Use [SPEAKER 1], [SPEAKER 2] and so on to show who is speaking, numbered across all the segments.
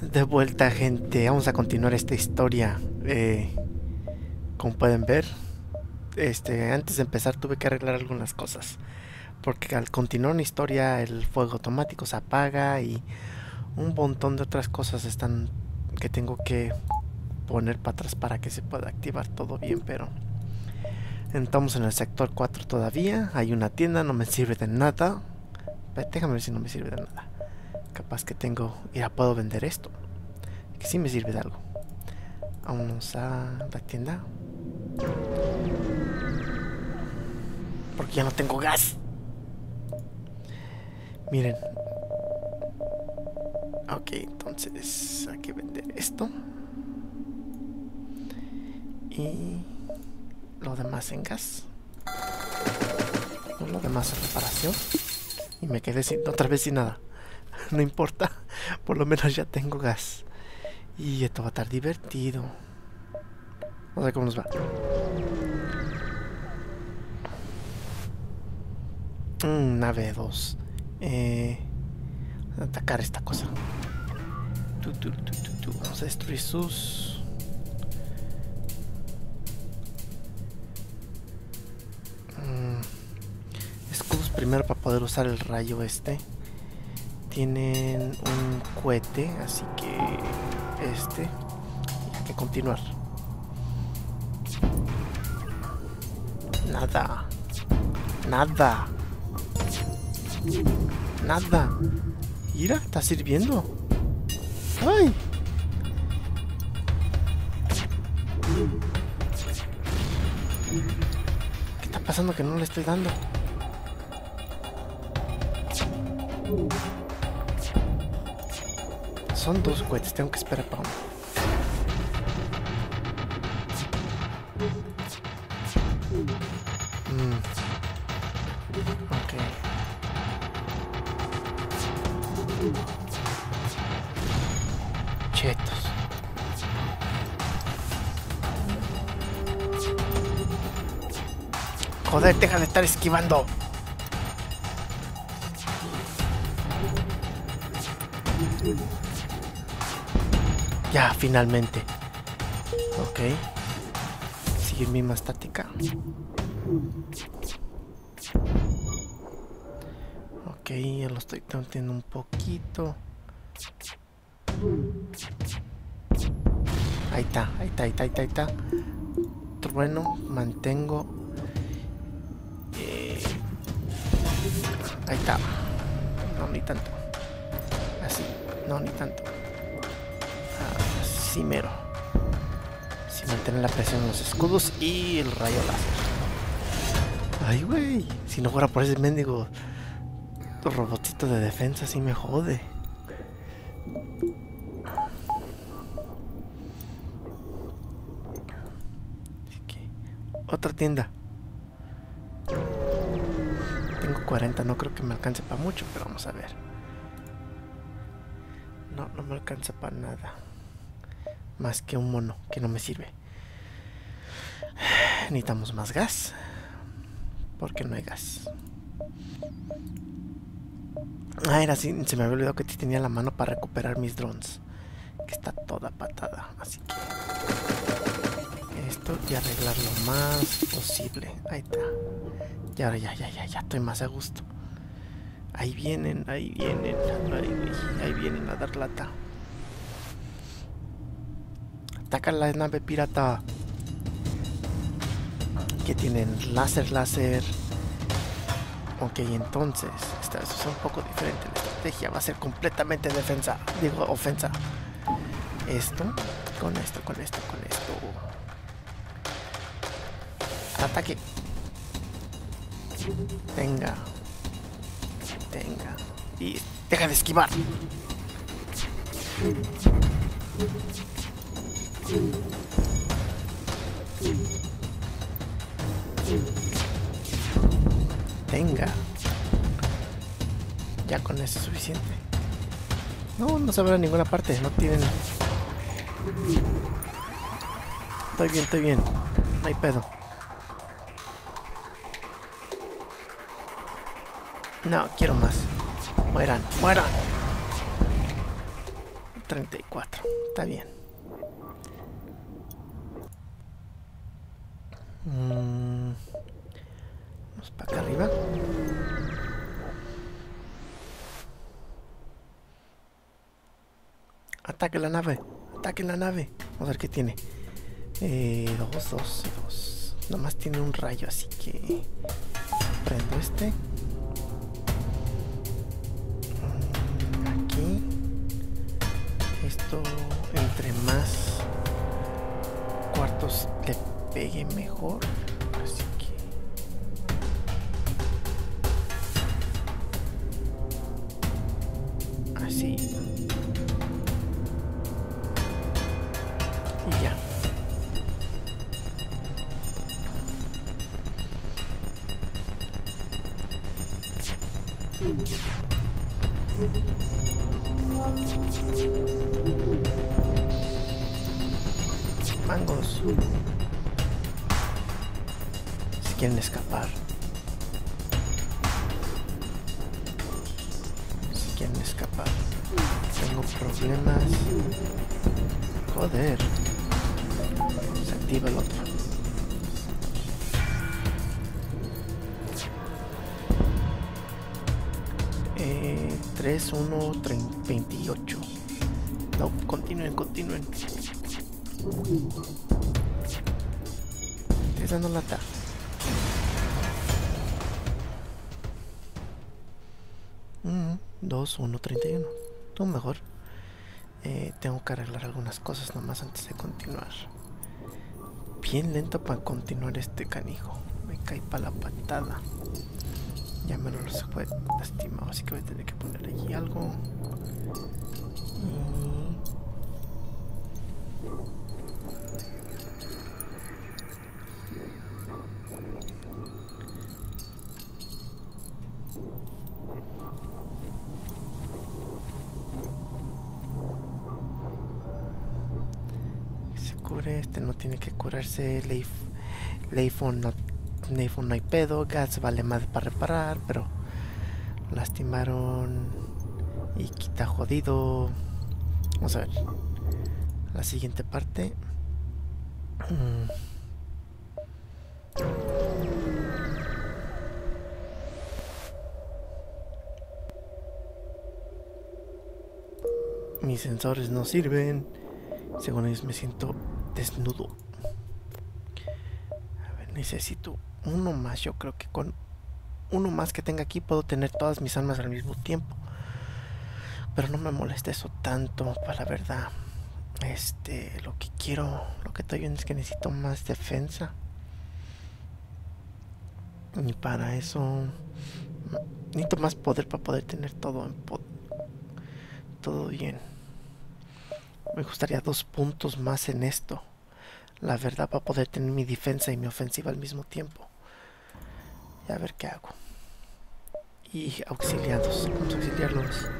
[SPEAKER 1] De vuelta, gente. Vamos a continuar esta historia. Eh, como pueden ver, este, antes de empezar tuve que arreglar algunas cosas. Porque al continuar una historia, el fuego automático se apaga y un montón de otras cosas están que tengo que poner para atrás para que se pueda activar todo bien. Pero estamos en el sector 4 todavía. Hay una tienda, no me sirve de nada. Déjame ver si no me sirve de nada. Capaz que tengo... Ya puedo vender esto. Que sí me sirve de algo. Vamos a la tienda. Porque ya no tengo gas. Miren. Ok, entonces hay que vender esto. Y lo demás en gas. lo demás en reparación. Y me quedé sin, otra vez sin nada. no importa. Por lo menos ya tengo gas. Y esto va a estar divertido. Vamos a ver cómo nos va. Mm, nave 2. Eh, atacar esta cosa. Vamos a destruir sus... Mm, escudos primero para poder usar el rayo este tienen un cohete, así que este hay que continuar. Nada. Nada. Nada. Mira, está sirviendo. ¡Ay! ¿Qué está pasando que no le estoy dando? Son dos cohetes, tengo que esperar para uno. Mm. Ok. Chetos. Joder, deja de estar esquivando. Ya, finalmente. Ok. Seguir misma estática. Ok, ya lo estoy teniendo un poquito. Ahí está, ahí está, ahí está, ahí está, ahí está. Trueno, mantengo. Eh, ahí está. No, ni tanto. Así, no, ni tanto. Así mero. Si mantener la presión en los escudos y el rayo láser. Ay, güey. Si no fuera por ese mendigo robotito de defensa, sí me jode. Otra tienda. Tengo 40, no creo que me alcance para mucho, pero vamos a ver. No, no me alcanza para nada. Más que un mono que no me sirve. Necesitamos más gas. Porque no hay gas. Ah, era así. Se me había olvidado que tenía la mano para recuperar mis drones. Que está toda patada. Así que... Esto y arreglar lo más posible. Ahí está. Y ahora ya, ya, ya, ya estoy más a gusto. Ahí vienen, ahí vienen. Ahí, ahí vienen a dar lata. Ataca la nave pirata. Que tienen láser, láser. Ok, entonces, esta es un poco diferente. La estrategia va a ser completamente defensa. Digo, ofensa. Esto, con esto, con esto, con esto. Ataque. Venga. Venga. Y deja de esquivar. Venga. Ya con eso es suficiente. No, no se ve en ninguna parte. No tienen... Estoy bien, estoy bien. No hay pedo. No, quiero más. Mueran, mueran. 34. Está bien. Mm. Vamos para acá arriba. Ataque la nave. Ataque la nave. Vamos a ver qué tiene. Eh, dos, dos, dos. Nomás tiene un rayo, así que prendo este. Pegue mejor. Así que. Así. Y ya. Mangos. Quieren escapar. Si quieren escapar. Tengo problemas. Joder. Se activa el otro. Eh, 3, 1, 28. No, continúen, continúen. Esa no lata. Mm, 2, 1, 31. Tú mejor. Eh, tengo que arreglar algunas cosas nomás antes de continuar. Bien lento para continuar este canijo. Me cae para la patada. Ya me lo fue lastimado, así que voy a tener que poner allí algo. Este no tiene que curarse. Leif, Leifon no, no hay pedo. Gas vale más para reparar, pero lastimaron y quita jodido. Vamos a ver. La siguiente parte. Mm. Mis sensores no sirven. Según ellos me siento desnudo. A ver, necesito uno más. Yo creo que con uno más que tenga aquí puedo tener todas mis armas al mismo tiempo. Pero no me molesta eso tanto, para la verdad. Este, lo que quiero, lo que estoy viendo es que necesito más defensa. Y para eso necesito más poder para poder tener todo en po todo bien. Me gustaría dos puntos más en esto. La verdad, para poder tener mi defensa y mi ofensiva al mismo tiempo. Y a ver qué hago. Y auxiliados. Vamos a auxiliarlos.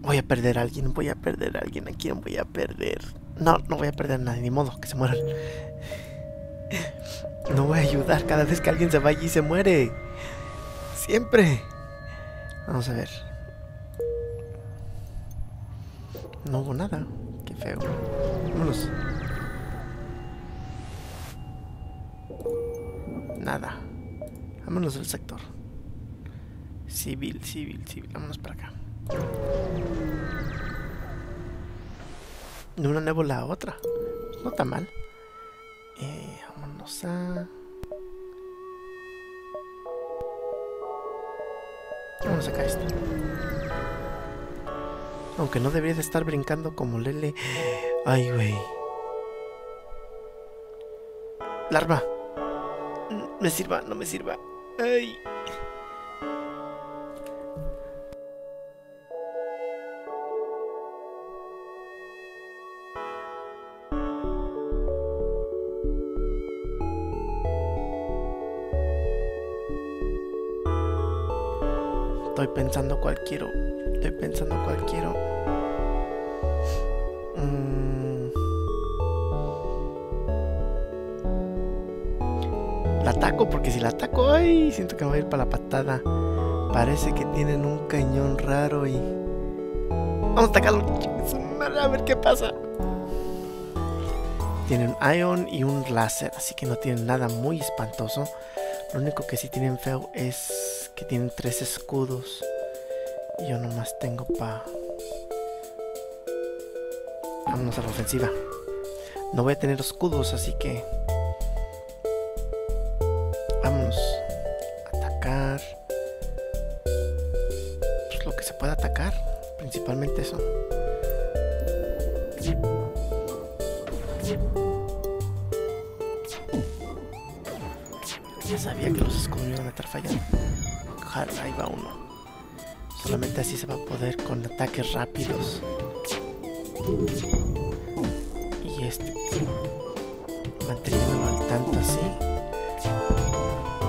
[SPEAKER 1] Voy a perder a alguien, voy a perder a alguien. ¿A quién voy a perder? No, no voy a perder a nadie, ni modo, que se mueran. No voy a ayudar cada vez que alguien se va allí y se muere. Siempre. Vamos a ver. No hubo nada. Qué feo. Vámonos. Nada. Vámonos del sector. Civil, civil, civil. Vámonos para acá. De una nébula a otra. No está mal. Eh, vámonos a. Vamos a sacar esto. Aunque no debería de estar brincando como Lele. Ay, güey. Larva. Me sirva, no me sirva. Ay. Estoy pensando cuál quiero. Estoy pensando cuál quiero. Mm. La ataco porque si la ataco, ay, siento que me voy a ir para la patada. Parece que tienen un cañón raro y... Vamos a atacarlo. A ver qué pasa. Tienen un ion y un láser, así que no tienen nada muy espantoso. Lo único que sí tienen feo es que tienen tres escudos. Yo nomás tengo pa... Vámonos a la ofensiva. No voy a tener escudos, así que... Vámonos. Atacar. Pues lo que se pueda atacar. Principalmente eso. Ya sabía que los escudos iban a estar fallando. Ojalá, ahí va uno. Solamente así se va a poder con ataques rápidos. Y este. Manteniéndolo al tanto así.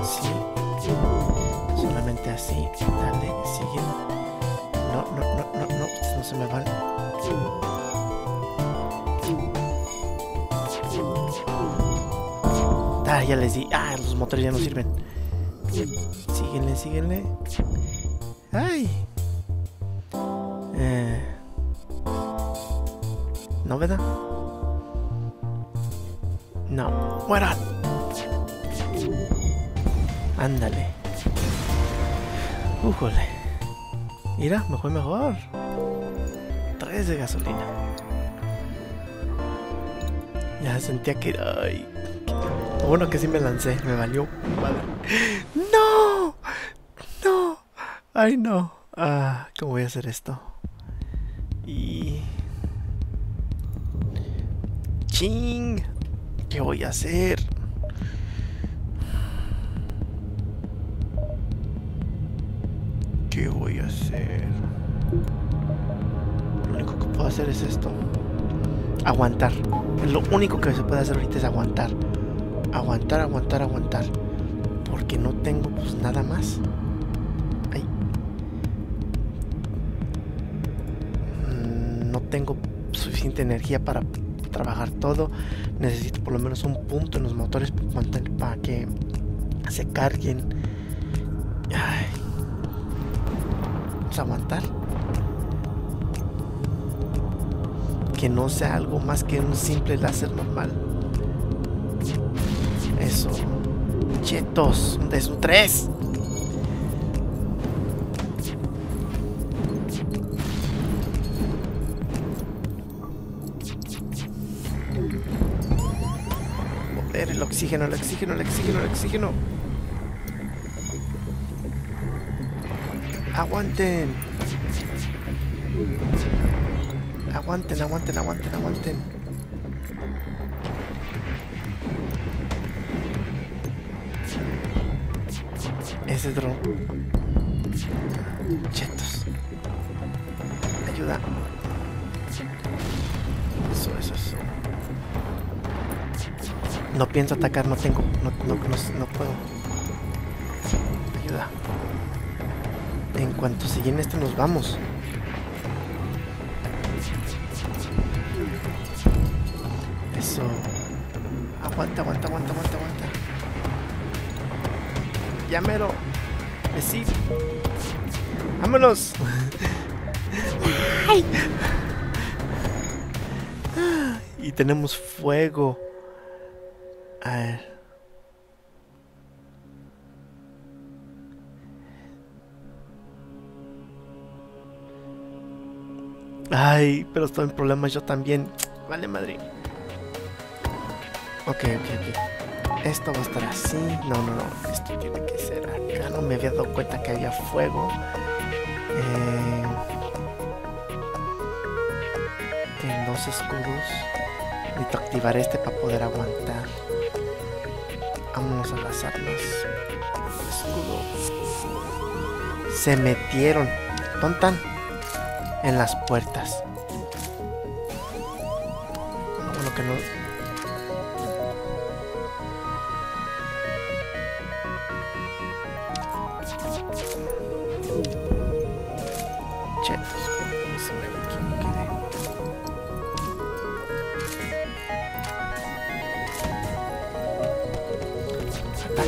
[SPEAKER 1] Sí. Solamente así. Dale, sigue. No, no, no, no, no. No se me van. Ah, ya les di. Ah, los motores ya no sirven. Síguenle, síguenle. ¡Ay! Eh. ¿No, verdad? No. ¡Mueran! Ándale. Újole. Mira, me fue mejor. Tres de gasolina. Ya sentía que... Ay, bueno que sí me lancé, me valió madre. ¡Ay, no! Ah, ¿cómo voy a hacer esto? Y... ¡Ching! ¿Qué voy a hacer? ¿Qué voy a hacer? Lo único que puedo hacer es esto. Aguantar. Lo único que se puede hacer ahorita es aguantar. Aguantar, aguantar, aguantar. Porque no tengo pues nada más. Ay. Mm, No tengo suficiente energía para trabajar todo. Necesito por lo menos un punto en los motores para que se carguen. Vamos a aguantar. Que no sea algo más que un simple láser normal. Eso. Chetos. Es un 3. Oxígeno, el oxígeno, el oxígeno, el oxígeno. Aguanten. Aguanten, aguanten, aguanten, aguanten. Ese dron. Chetos. Ayuda. Eso, eso, eso. No pienso atacar, no tengo. No, no, no, no puedo. Ayuda. En cuanto se llene este, nos vamos. Eso. Aguanta, aguanta, aguanta, aguanta, aguanta. Ya mero. Sí. ¡Vámonos! ¡Ay! Y tenemos fuego. A ver. Ay, pero estoy en problemas yo también. Vale, madre. Ok, ok, ok. Esto va a estar así. No, no, no. Esto tiene que ser acá. No me había dado cuenta que había fuego. Eh... Tienen dos escudos. Necesito activar este para poder aguantar. Vámonos a las armas. Escudo. Se metieron. ¿Dónde están? En las puertas. Bueno, que no. Chetos.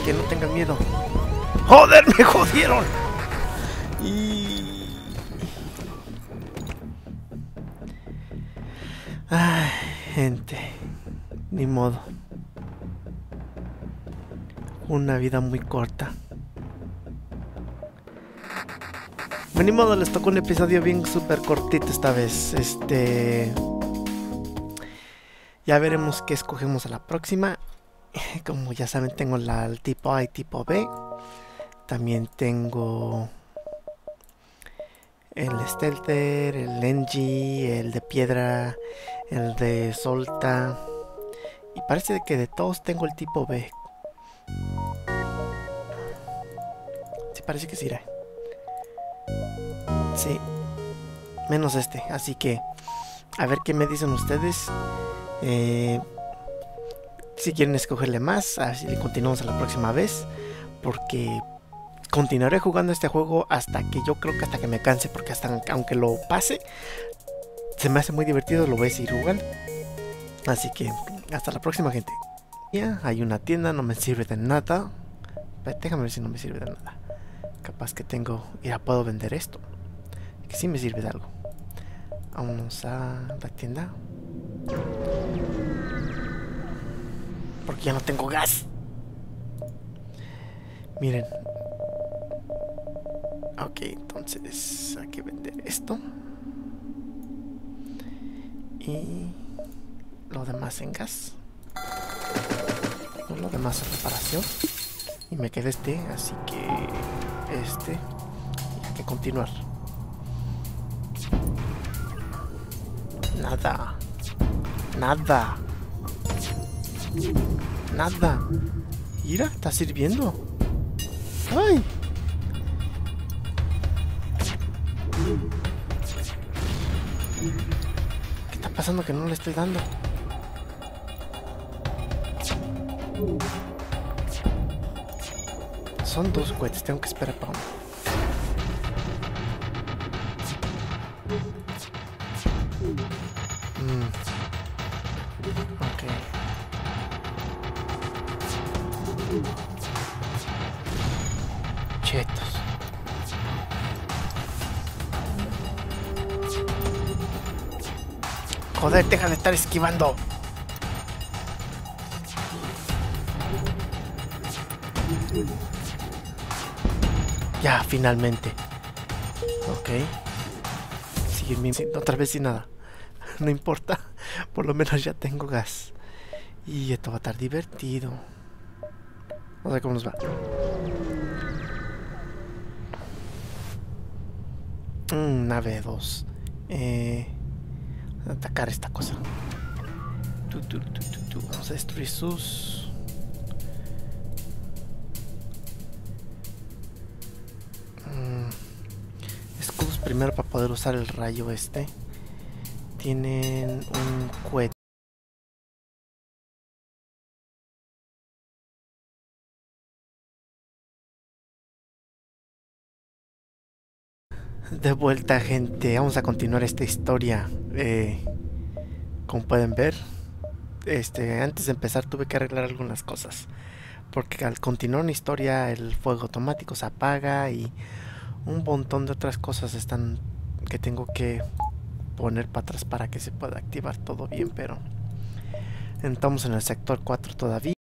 [SPEAKER 1] que no tengan miedo. ¡Joder, me jodieron! Ay, gente. Ni modo. Una vida muy corta. Bueno, ni modo, les tocó un episodio bien súper cortito esta vez. Este... Ya veremos qué escogemos a la próxima. Como ya saben, tengo la, el tipo A y tipo B. También tengo el Stelter, el Engie, el de piedra, el de Solta. Y parece que de todos tengo el tipo B. Sí, parece que sí irá. Sí. Menos este. Así que, a ver qué me dicen ustedes. Eh, si quieren escogerle más, así continuamos a la próxima vez. Porque continuaré jugando este juego hasta que yo creo que hasta que me canse. Porque hasta aunque lo pase, se me hace muy divertido, lo voy a seguir jugando. Así que hasta la próxima gente. Ya, hay una tienda, no me sirve de nada. Déjame ver si no me sirve de nada. Capaz que tengo, ya puedo vender esto. Que sí me sirve de algo. Vamos a la tienda. Porque ya no tengo gas. Miren. Ok, entonces hay que vender esto. Y lo demás en gas. Lo demás en reparación. Y me queda este, así que este. Y hay que continuar. Nada. Nada. Nada. Mira, está sirviendo. ¡Ay! ¿Qué está pasando que no le estoy dando? Son dos cohetes, tengo que esperar para uno. Joder, deja de estar esquivando. Ya, finalmente. Ok. Sigue otra vez sin nada. No importa. Por lo menos ya tengo gas. Y esto va a estar divertido. Vamos a ver cómo nos va. Mm, nave 2. Eh, atacar esta cosa. Vamos a destruir sus... Mm, escudos primero para poder usar el rayo este. Tienen un cohete. De vuelta gente, vamos a continuar esta historia. Eh, como pueden ver, este, antes de empezar tuve que arreglar algunas cosas. Porque al continuar una historia el fuego automático se apaga y un montón de otras cosas están que tengo que poner para atrás para que se pueda activar todo bien, pero estamos en el sector 4 todavía.